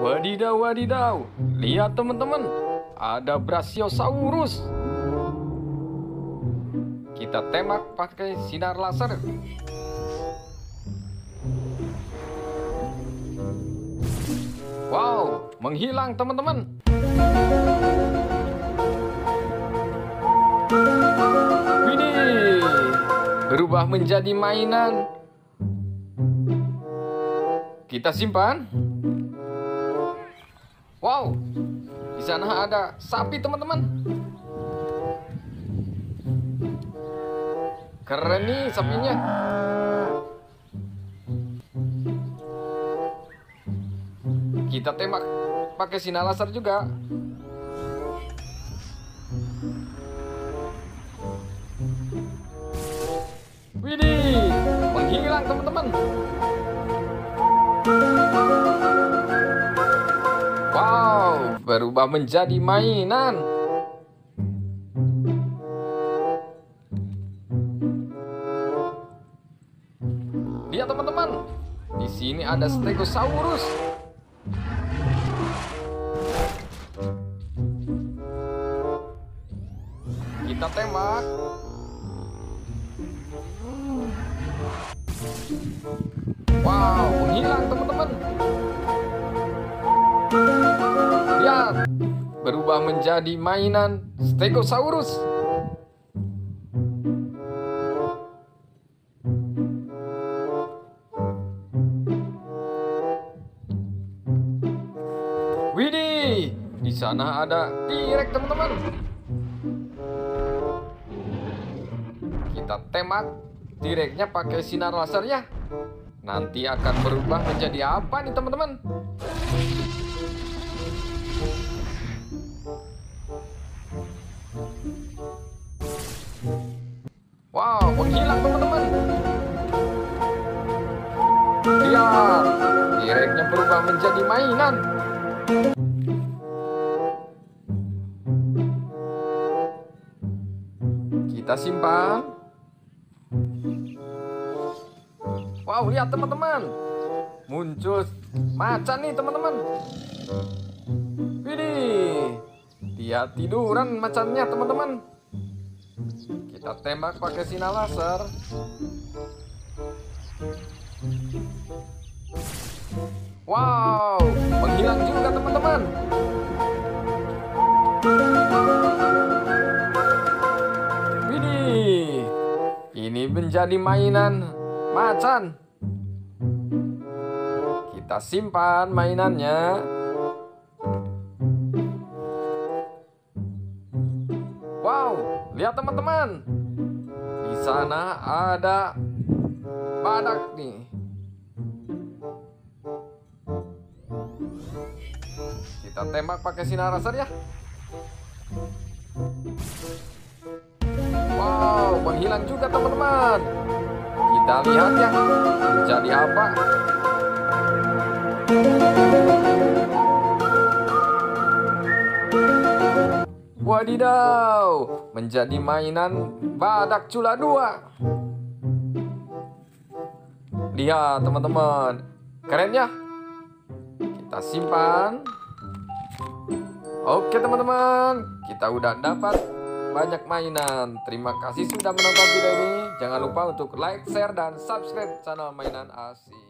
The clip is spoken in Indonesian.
Wadidaw, wadidaw. Lihat teman-teman, ada Brachiosaurus. Kita tembak pakai sinar laser. Wow, menghilang teman-teman. Widih, berubah menjadi mainan. Kita simpan. Wow, di sana ada sapi teman-teman. Keren nih sapinya. Kita tembak pakai sinar laser juga. Widih, menghilang teman-teman. Berubah menjadi mainan. Lihat teman-teman, di sini ada Stegosaurus. Kita tembak. Wow, menghilang teman-teman. Lihat, berubah menjadi mainan Stegosaurus. Widih, di sana ada T-Rex teman-teman. Kita tembak T-Rex-nya pakai sinar laser ya. Nanti akan berubah menjadi apa nih teman-teman? Wow, menghilang teman-teman. Lihat, T-Rex-nya berubah menjadi mainan. Kita simpan. Wow, lihat teman-teman. Muncul macan nih teman-teman. Widih. Dia tiduran macannya teman-teman. Kita tembak pakai sinar laser. Wow, menghilang juga teman-teman. Widih, ini menjadi mainan macan. Kita simpan mainannya. Teman-teman. Di sana ada badak nih. Kita tembak pakai sinar laser ya. Wow, menghilang juga teman-teman. Kita lihat ya, jadi apa? Wadidaw, menjadi mainan badak cula dua. Lihat teman-teman, keren ya? Kita simpan. Oke teman-teman, kita udah dapat banyak mainan. Terima kasih sudah menonton video ini. Jangan lupa untuk like, share, dan subscribe channel mainan asik.